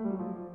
Mm-hmm.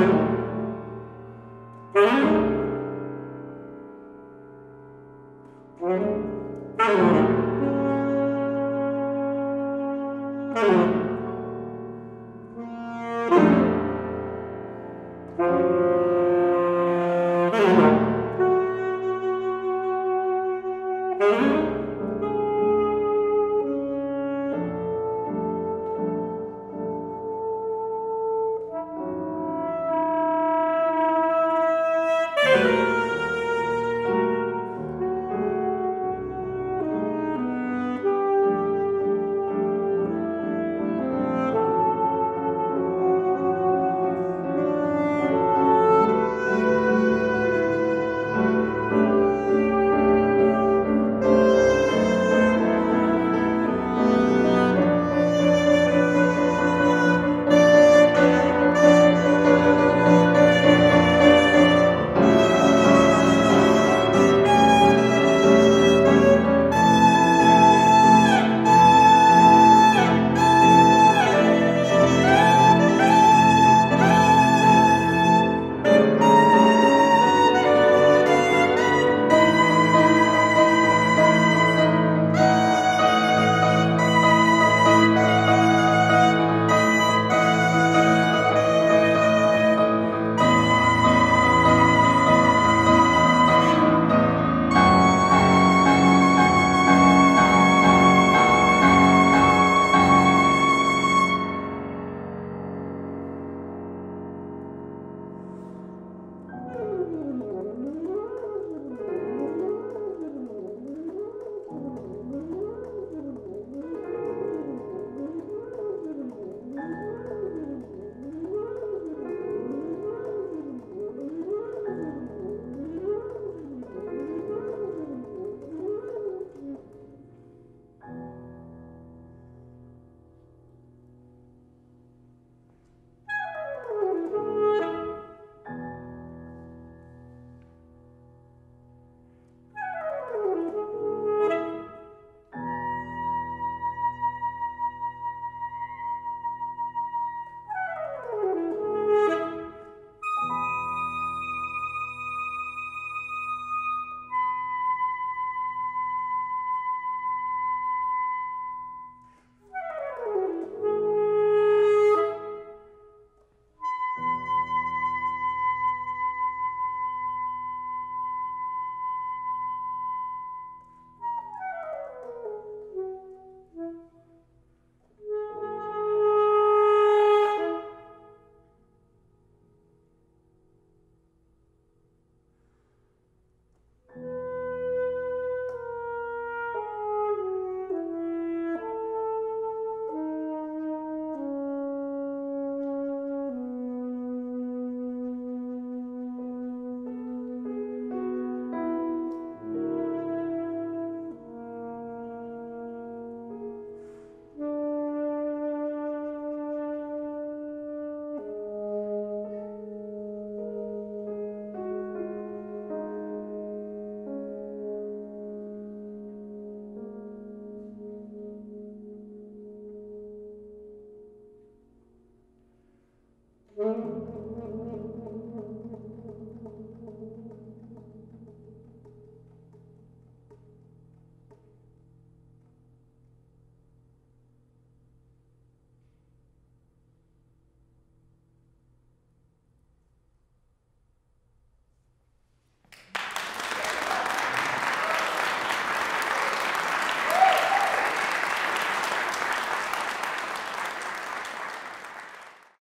you.